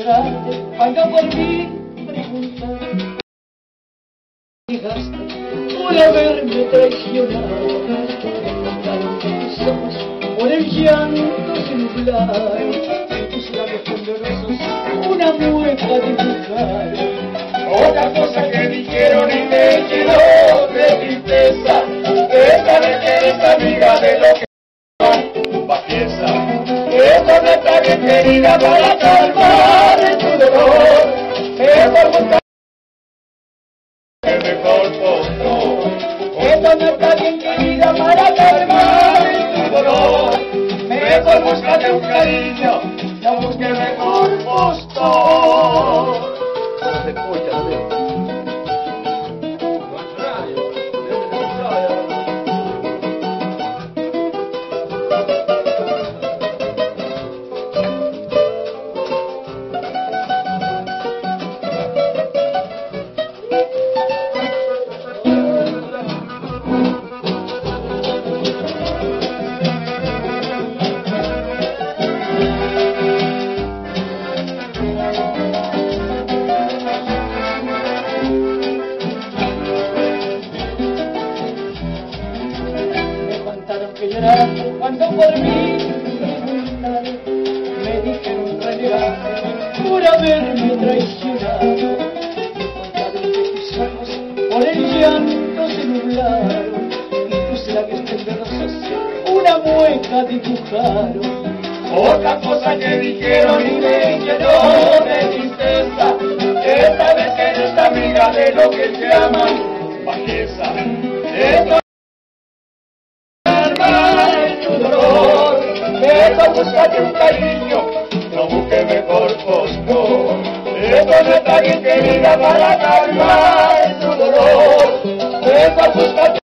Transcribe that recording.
llorarte cuando por mí preguntaste por haberme traicionado tus ojos por el llanto se nublaron tus labios temblorosos una mueca dibujaron Otra cosa que dijeron y me llenó de tristeza de que eres amiga de lo que bajeza tu buscar postor Esta no está bien querida para calmar Mejor búscate un cariño cuando por mí. Me dijeron renegaste por haberme traicionado. Tus ojos por el llanto se nublaron y tus labios temblorosos una mueca dibujaron. Otra cosa que dijeron y me llenó de tristeza Esta vez que eres amiga de lo que se llama bajeza Esto búscate un cariño No busque mejor postor. Esto no está bien querida para calmar tu dolor. Un mejor postor